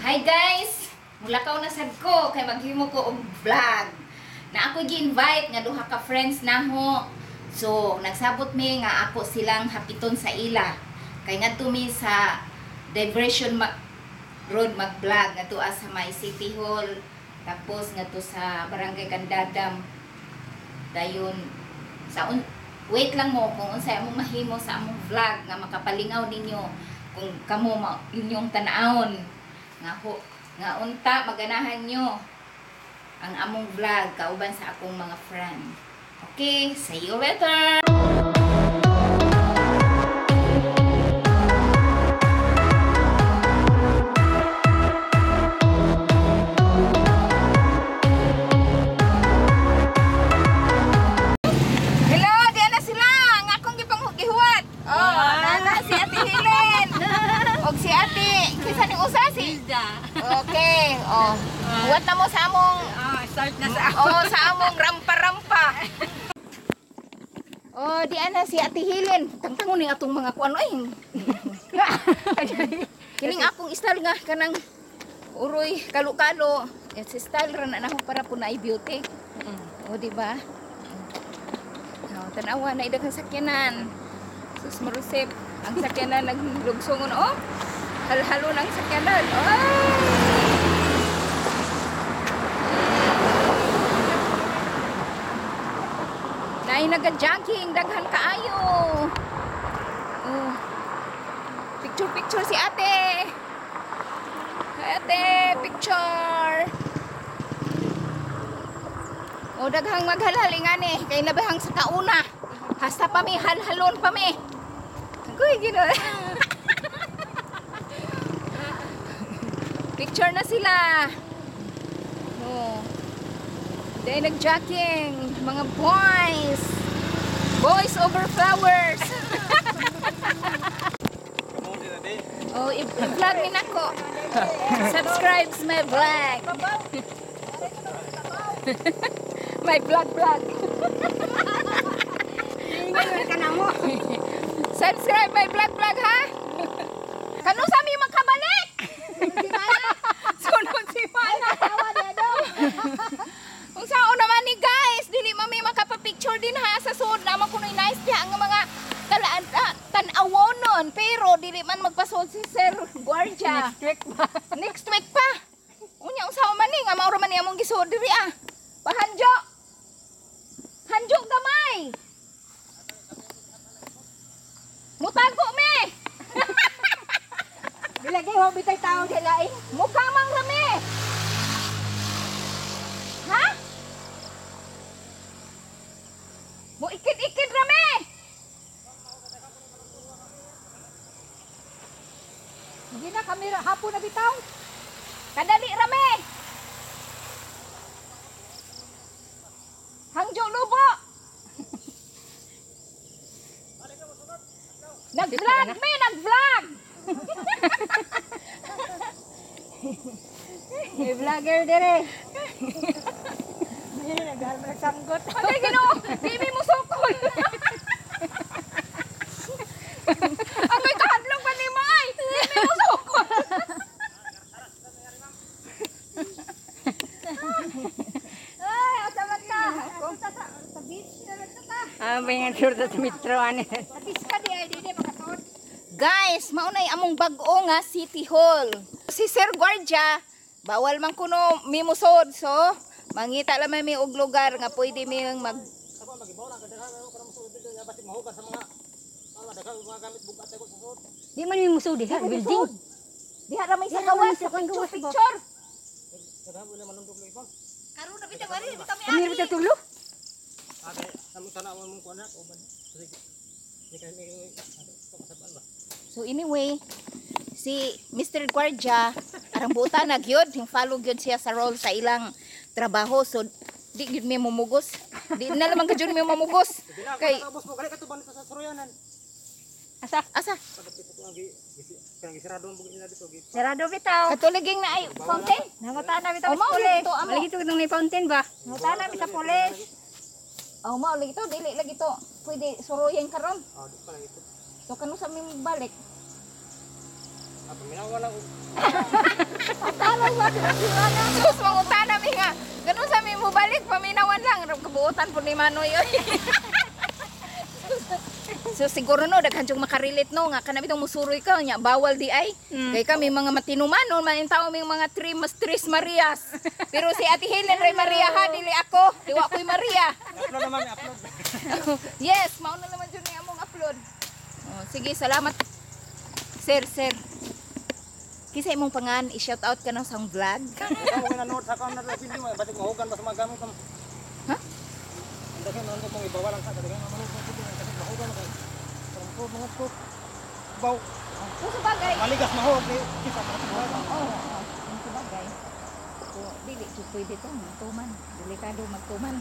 Hi guys! Mulakaw na sad ko kay maghimo ko og vlog. Na ako gi-invite nga duha ka friends naho. So, nagsabot mi nga ako silang hapiton sa ila. Kay ngadto mi sa diversion ma- road mag-vlog ngadto ah, sa may City Hall. Tapos ngadto sa Barangay Kandadam. Dayon sa un wait lang mo kung unsay among mahimo sa among vlog nga makapalingaw ninyo kung kamo inyong tanawon nga ho nga unta maganahan nyo ang among vlog kauban sa akong mga friend. Okay, see you later. Okay, oh. Huwat na mo sa among Ah, start na sa oh, sa among rampa-rampa. Oh, di ana si Ate Helen. Tangtangon ni atong mga kuan ay. Kining akong style nga kanang uroy kalo-kalo. Si style ra na nako para po na beauty. O di ba? Oh, tanawa na idaghang sakyanan. Sus marusip. Ang sakyanan naglugsongon oh. Halhalo ng sakyanan. Oh! Nay naga-jogging, daghan kaayo. Oh. Picture picture si Ate. Ate, picture. O daghang maghalhal ingani kay nabahang sa kauna. Hasta pa mi halhalon pa mi. Kuy gino. picture na sila. Oh. Dahil nag-jogging, mga boys. Boys over flowers. oh, i-vlog min ako. Subscribe my vlog. my vlog vlog. Subscribe my vlog vlog ha. Kano sa mi makabalik? Kung saan naman ni guys, dili mami makapapicture din ha sa suod naman kuno nice diha ang mga talaan ah, tan-awonon pero dili man magpasuod si Sir Guardia. Next week ba? Next week pa. Unya unsa man ni nga maura man ni among gisuod diri ah. Pahanjo. Hanjo gamay. Mutago me. Bilagay ho bitay taong kailain. Mukha mang rami. Ha? Mo ikid-ikid rami. Hindi na kamera hapon na bitaw. Kadali rami. Hangjo lubo. Nag-vlog me, nag-vlog. May vlogger dire. Hindi na nagsanggot. Ay, gino, di mo sukoy. Ako'y kahadlong pa ni May. Di mo sukoy. Ay, asaman ka. Sa sa beach na lang ta. Ah, bayan sure sa metro ani. Guys, maunay among bag-o nga City Hall. Si Sir Guardia, bawal man kuno mimusod. So, mangita lamang mi og lugar nga pwede mi mag Di man yung muso di ha building. diha ra may sa Diha kawas may picture kawas ba? picture. Karon na bitaw ari bitaw mi Kami ari. ra tulo. So anyway, si Mr. Guardia, arang buta na gyud, yung follow gyud siya sa role sa ilang trabaho. So di gyud mi mamugos. Di na naman gyud mi mamugos. Kay Asa? asa Sarado bitaw. katuliging na ay fountain. Nangutaan na bitaw Oh, sa pulis. Malagi to nang may fountain ba? Nangutaan na sa pulis. Oh, mao lagi to, dili lagi to. Pwede suruyan karon. So kanu sa mi balik. Ako minawa lang. Talo ba sila na? Sus, mangutana mi nga. Ganun sa mi mo balik, paminawan lang. Kabuutan po ni Manoy. so siguro no, daghan yung makarelate no, nga kanami itong musuroy ka, nya, bawal di ay. Mm. Kay kami mga matinuman, no, man yung tao may mga tri, mas tris Marias. Pero si Ate Helen Ray Maria ha, dili ako. Diwa ko'y Maria. Upload naman, upload. yes, mauna naman dyan yung among upload. Oh, sige, salamat. Sir, sir. Kisa imong pangan, i-shout out ka ng sang vlog. Nanood sa account na rin, hindi mo, batik mahugan ba sa mga gamit mo? Ha? Ang daghan kung ibawalan ka, daghan ang mahugan mo kay. Parang mga ko. Baw, So, sa bagay, maligas mahog, eh, kisa mga Oo, oo. Ang sabagay. So, dili, pwede to, magtuman. Delikado magtuman.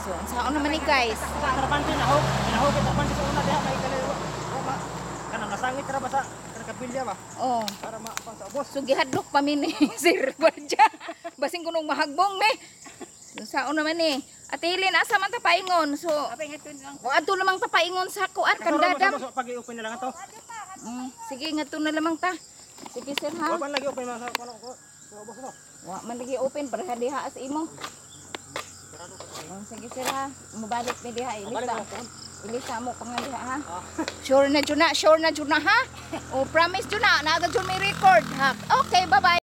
So, ang saon naman ni guys. Sa tarapansi, nahog, nahog, tarapansi sa una, diha, may kaliwa. Kanang nasangit na ba sa kapilya ba? Oh. Para mapang sa ubos. So, gihadlok pa mi ni Sir Barja. Basing kunong mahagbong me. So, saon naman ni. Ate Helen, asa man tapaingon? So, nga lang. o ato lamang tapaingon sa kuan kandadam. pag-i-open na lang ito. Mm, sige, nga to na lamang ta. Sige, sir ha. Huwag man lagi open mo sa kuno ko. Sa ubos mo. Wa man lagi open para diha as imo. Oh, sige sir ha. Mubalik mi diha Balik ilista. mo. Ilista mo pa nga diha ha. Sure na jud na, sure na jud na ha. Oh, promise jud na, naagad jud may record ha. Okay, bye-bye.